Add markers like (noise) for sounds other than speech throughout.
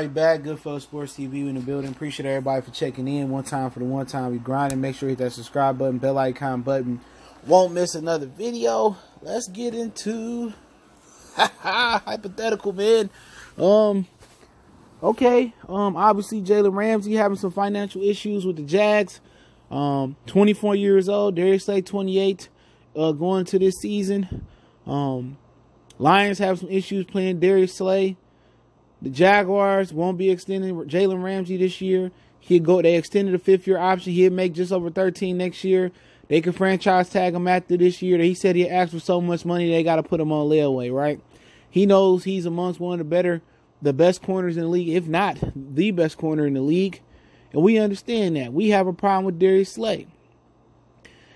Right, bad Goodfellas Sports TV in the building. Appreciate everybody for checking in. One time for the one time we grind grinding. Make sure you hit that subscribe button, bell icon button. Won't miss another video. Let's get into (laughs) hypothetical, man. Um, okay. Um, obviously Jalen Ramsey having some financial issues with the Jags. Um, 24 years old. Darius Slay 28. Uh, going to this season. Um, Lions have some issues playing Darius Slay. The Jaguars won't be extending Jalen Ramsey this year. He'd go. They extended a fifth year option. He'd make just over 13 next year. They could franchise tag him after this year. He said he asked for so much money they got to put him on layaway. Right? He knows he's amongst one of the better, the best corners in the league, if not the best corner in the league. And we understand that. We have a problem with Darius Slay.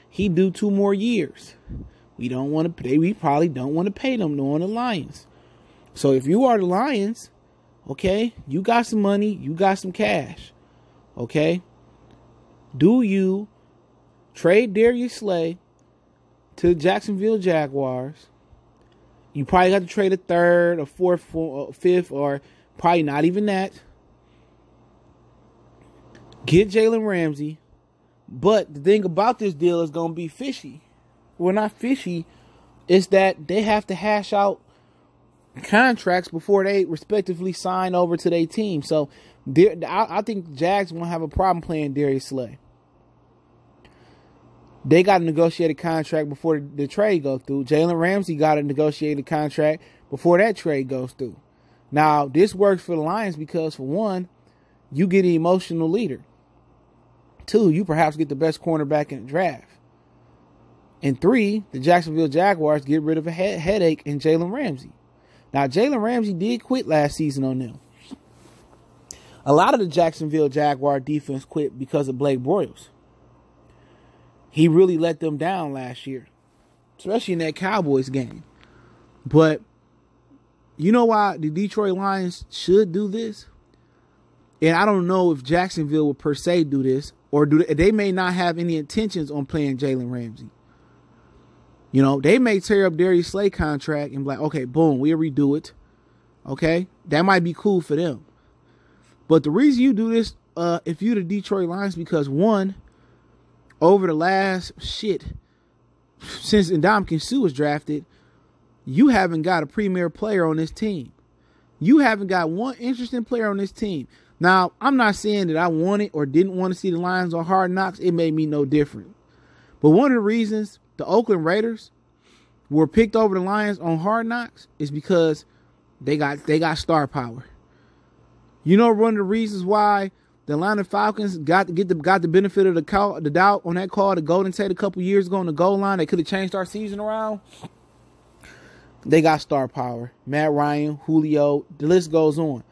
He do two more years. We don't want to pay. We probably don't want to pay them knowing the Lions. So if you are the Lions Okay? You got some money, you got some cash. Okay? Do you trade Darius Slay to the Jacksonville Jaguars? You probably got to trade a third, a fourth, fifth, or probably not even that. Get Jalen Ramsey. But the thing about this deal is going to be fishy. Well, not fishy. It's that they have to hash out contracts before they respectively sign over to their team. So I, think Jags won't have a problem playing Darius Slay. They got a negotiated contract before the, trade goes through. Jalen Ramsey got a negotiated contract before that trade goes through. Now, this works for the Lions because, for one, you get an emotional leader. Two, you perhaps get the best cornerback in the draft. And three, the Jacksonville Jaguars get rid of a he- headache in Jalen Ramsey. Now, Jalen Ramsey did quit last season on them. A lot of the Jacksonville Jaguar defense quit because of Blake Bortles. He really let them down last year, especially in that Cowboys game. But you know why the Detroit Lions should do this? And I don't know if Jacksonville will per se do this, or do they, they may not have any intentions on playing Jalen Ramsey. You know, they may tear up Darius Slay contract and be like, okay, boom, we'll redo it. Okay, that might be cool for them. But the reason you do this, uh, if you're the Detroit Lions, because one, over the last shit since Ndamukong Suh was drafted, you haven't got a premier player on this team. You haven't got one interesting player on this team. Now, I'm not saying that I wanted or didn't want to see the Lions on Hard Knocks. It made me no different. But one of the reasons the Oakland Raiders were picked over the Lions on Hard Knocks is because they got they got star power. You know one of the reasons why the Atlanta Falcons got to get the got the benefit of the call, the doubt on that call to Golden Tate a couple years ago on the goal line. They could have changed our season around. They got star power. Matt Ryan, Julio, the list goes on.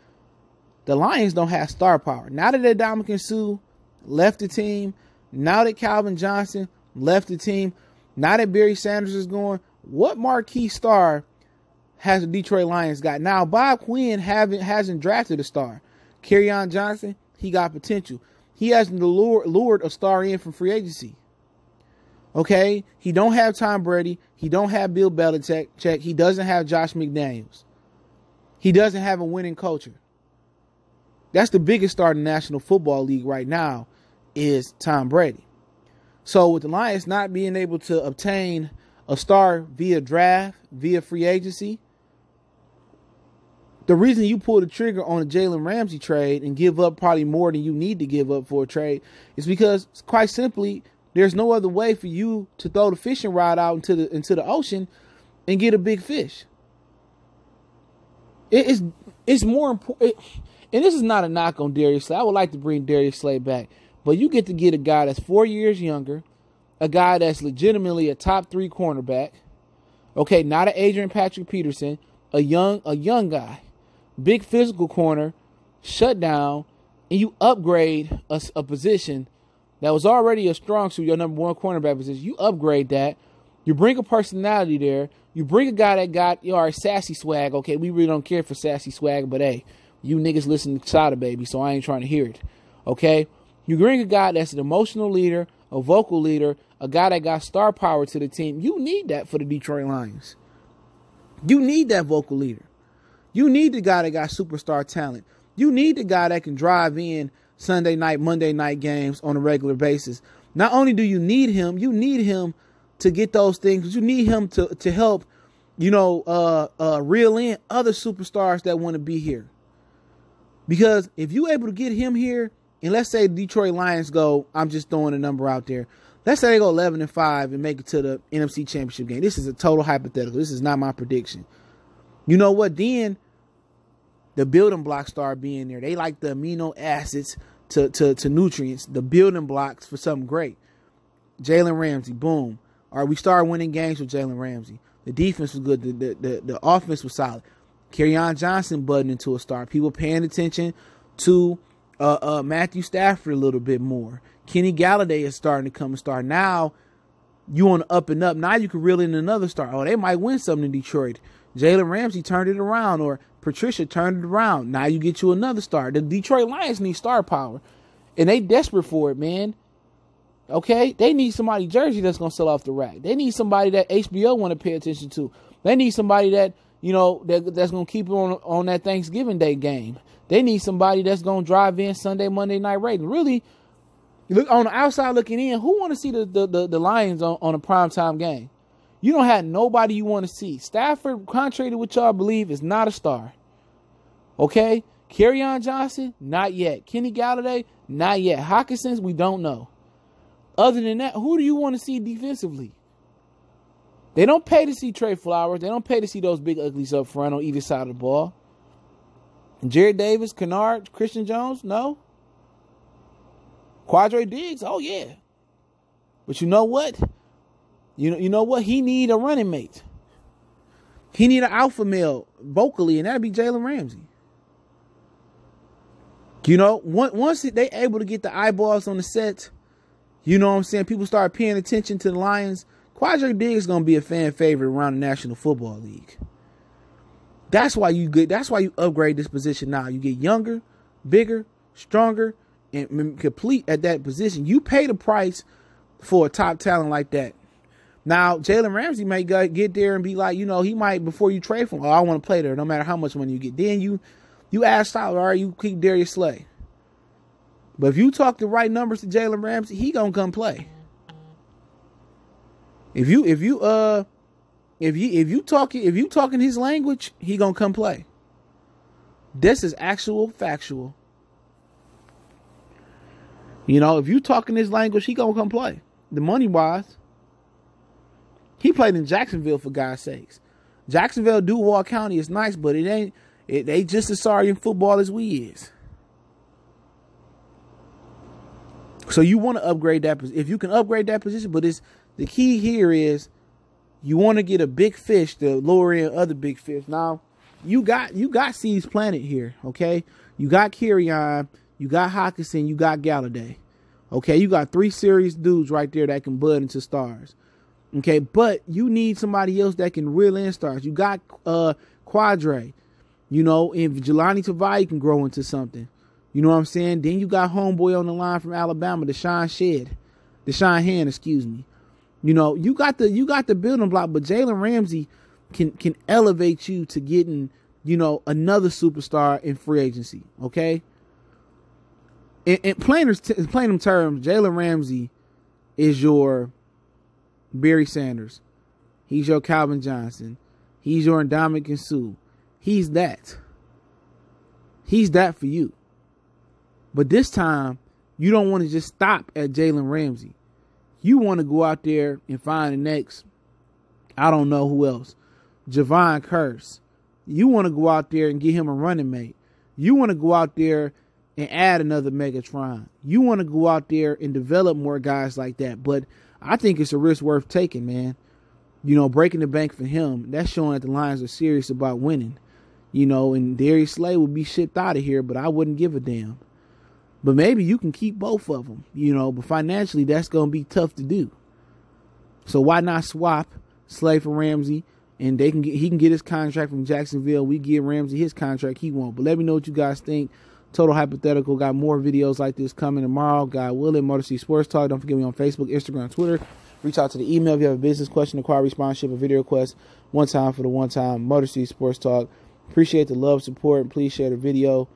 The Lions don't have star power. Now that Ndamukong Suh left the team, now that Calvin Johnson left the team, now that Barry Sanders is going, what marquee star has the Detroit Lions got? Now, Bob Quinn haven't hasn't drafted a star. Kerryon Johnson, he got potential. He hasn't lured, lured a star in from free agency. Okay, he don't have Tom Brady. He don't have Bill Belichick. Check. He doesn't have Josh McDaniels. He doesn't have a winning culture. That's the biggest star in the National Football League right now is Tom Brady. So with the Lions not being able to obtain a star via draft, via free agency, the reason you pull the trigger on a Jalen Ramsey trade and give up probably more than you need to give up for a trade is because quite simply there's no other way for you to throw the fishing rod out into the into the ocean and get a big fish. It is it's more important and this is not a knock on Darius Slay. I would like to bring Darius Slay back. But you get to get a guy that's four years younger, a guy that's legitimately a top three cornerback. Okay, not an Adrian Patrick Peterson, a young a young guy, big physical corner, shut down, and you upgrade a, a position that was already a strong suit, your number one cornerback position. You upgrade that. You bring a personality there. You bring a guy that got you know, sassy swag. Okay, we really don't care for sassy swag, but hey, you niggas listen to Sada Baby, so I ain't trying to hear it. Okay, you bring a guy that's an emotional leader, a vocal leader, a guy that got star power to the team. You need that for the Detroit Lions. You need that vocal leader. You need the guy that got superstar talent. You need the guy that can drive in Sunday night, Monday night games on a regular basis. Not only do you need him, you need him to get those things. You need him to to help, you know, uh, uh, reel in other superstars that want to be here. Because if you're able to get him here, and let's say Detroit Lions go, I'm just throwing a number out there. Let's say they go 11 and 5 and make it to the NFC Championship game. This is a total hypothetical. This is not my prediction. You know what? Then the building blocks start being there. They like the amino acids to, to, to nutrients, the building blocks for something great. Jalen Ramsey, boom. All right, we started winning games with Jalen Ramsey. The defense was good. The, the, the, the offense was solid. Kerryon Johnson budding into a star. People paying attention to uh, uh, Matthew Stafford a little bit more. Kenny Golladay is starting to come and start. Now you on up and up. Now you can reel in another star. Oh, they might win something in Detroit. Jalen Ramsey turned it around, or Patricia turned it around. Now you get you another star. The Detroit Lions need star power, and they desperate for it, man. Okay, they need somebody jersey that's gonna sell off the rack. They need somebody that HBO want to pay attention to. They need somebody that you know that, that's gonna keep on on that Thanksgiving Day game. They need somebody that's gonna drive in Sunday, Monday night rating. Really, look on the outside looking in. Who want to see the the, the, the Lions on, on a primetime game? You don't have nobody you want to see. Stafford, contrary to what y'all believe, is not a star. Okay? Kerryon Johnson, not yet. Kenny Golladay, not yet. Hockenson's, we don't know. Other than that, who do you want to see defensively? They don't pay to see Trey Flowers. They don't pay to see those big uglies up front on either side of the ball. Jarrad Davis, Kennard, Christian Jones, no. Quandre Diggs, oh yeah. But you know what? You know, you know what? He need a running mate. He need an alpha male vocally, and that'd be Jalen Ramsey. You know, once they able to get the eyeballs on the set, you know what I'm saying? People start paying attention to the Lions. Quandre Diggs is gonna be a fan favorite around the National Football League. That's why you get. That's why you upgrade this position now. You get younger, bigger, stronger, and complete at that position. You pay the price for a top talent like that. Now, Jalen Ramsey may get there and be like, you know, he might before you trade for him. Oh, I want to play there, no matter how much money you get. Then you, you ask Tyler, all right, you keep Darius Slay. But if you talk the right numbers to Jalen Ramsey, he gonna come play. If you if you uh if you if you talking if you talking his language, he gonna come play. This is actual factual. You know, if you talking his language, he gonna come play. The money wise. He played in Jacksonville for God's sakes. Jacksonville, Duval County is nice, but it ain't. It, they just as sorry in football as we is. So you want to upgrade that if you can upgrade that position, but it's the key here is you want to get a big fish to lure in other big fish. Now you got you got Seeds Planet here, okay? You got Kerryon, you got Hockenson, you got Golladay. Okay, you got three serious dudes right there that can bud into stars. Okay, but you need somebody else that can reel in stars. You got uh Quandre. You know, if Jahlani Tavai can grow into something. You know what I'm saying? Then you got homeboy on the line from Alabama, Deshaun Shed. Da'Shawn Hand, excuse me. You know, you got the you got the building block, but Jalen Ramsey can can elevate you to getting, you know, another superstar in free agency. Okay. In, in plain, plain terms, Jalen Ramsey is your Barry Sanders. He's your Calvin Johnson. He's your Ndamukong Suh. He's that. He's that for you. But this time, you don't want to just stop at Jalen Ramsey. You want to go out there and find the next, I don't know who else, Javon Curse. You want to go out there and get him a running mate. You want to go out there and add another Megatron. You want to go out there and develop more guys like that. But I think it's a risk worth taking, man. You know, breaking the bank for him, that's showing that the Lions are serious about winning. You know, and Darius Slay would be shipped out of here, but I wouldn't give a damn. But maybe you can keep both of them, you know, but financially that's going to be tough to do. So why not swap Slay for Ramsey and they can get he can get his contract from Jacksonville. We give Ramsey his contract he won't. But let me know what you guys think. Total hypothetical. Got more videos like this coming tomorrow. God willing, Motor City Sports Talk. Don't forget me on Facebook, Instagram, Twitter. Reach out to the email if you have a business question, inquiry, sponsorship, a video request. One time for the one time Motor City Sports Talk. Appreciate the love, support, and please share the video.